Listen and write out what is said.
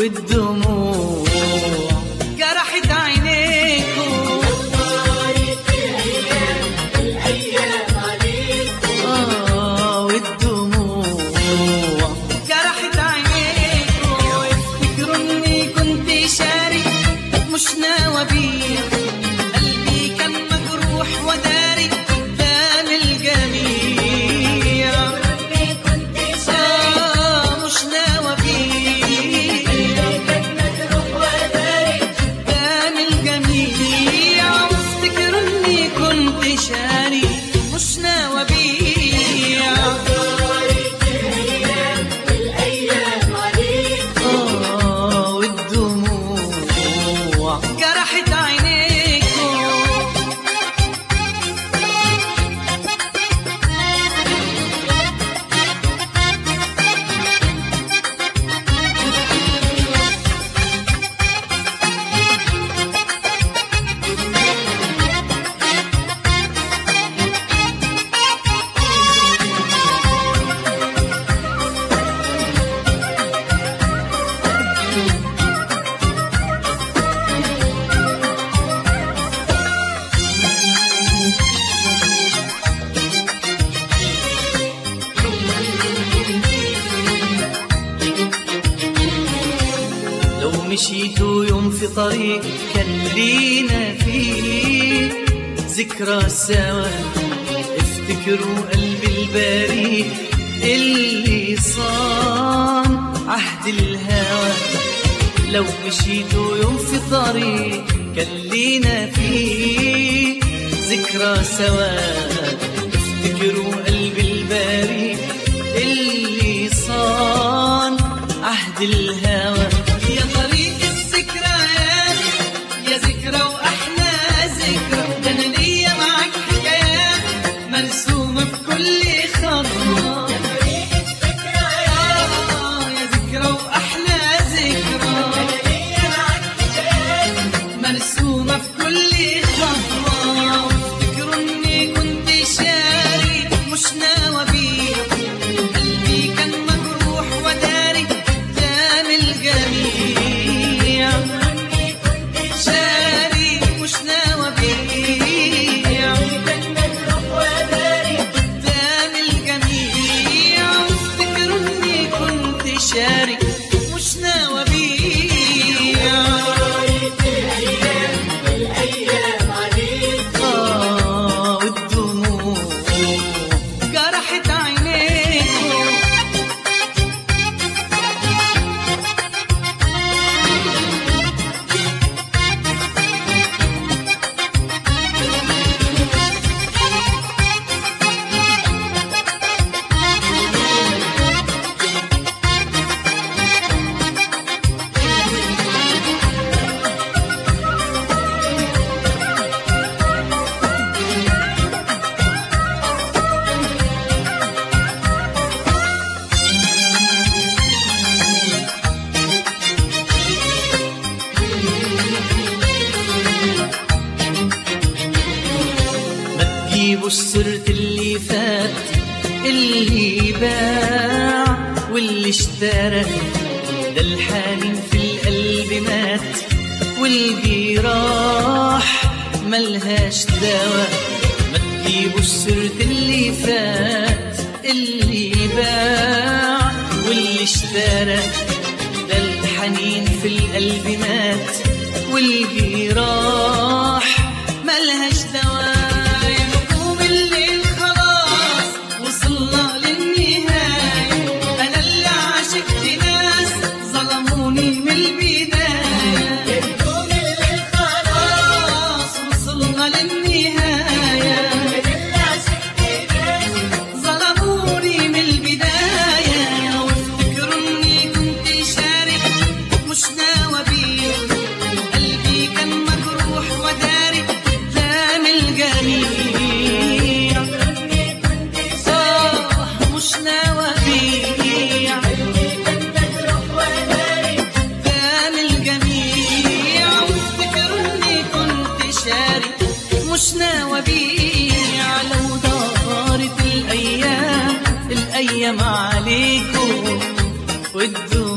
والدموع. جرحت عينيكم آه والدموع. جرحت عينيكم افتكروا اني كنت شاري مش ناوى بيه لو مشيتوا يوم في طريق كان لينا فيه. ذكرى سوا افتكروا قلبي البريء اللي صان. عهد الهوى لو مشيتوا يوم في طريق كان لينا فيه. ذكرى سوا افتكروا قلبي البريء اللي صان. عهد الهوى سيرة اللي فات اللي باع واللي اشترى. ده الحنين في القلب مات والجراح ملهاش دواء. ما تجيبوا سيرة اللي فات اللي باع واللي اشترى. ده الحنين في القلب مات والجراح ملهاش الأيام عليكم والدنيا